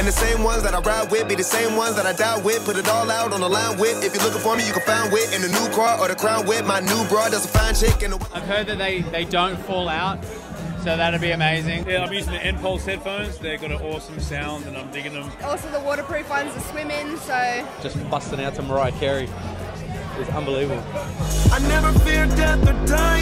And the same ones that I ride with be the same ones that I die with. Put it all out on the line with. If you're looking for me, you can find wit in the new car or the crown with. My new broad does a fine chick And the. I've heard that they, they don't fall out, so that'd be amazing. Yeah, I'm using the N-Pulse headphones. They've got an awesome sound and I'm digging them. Also the waterproof ones to swim in, so Just busting out to Mariah Carey. It's unbelievable. I never fear death or dying.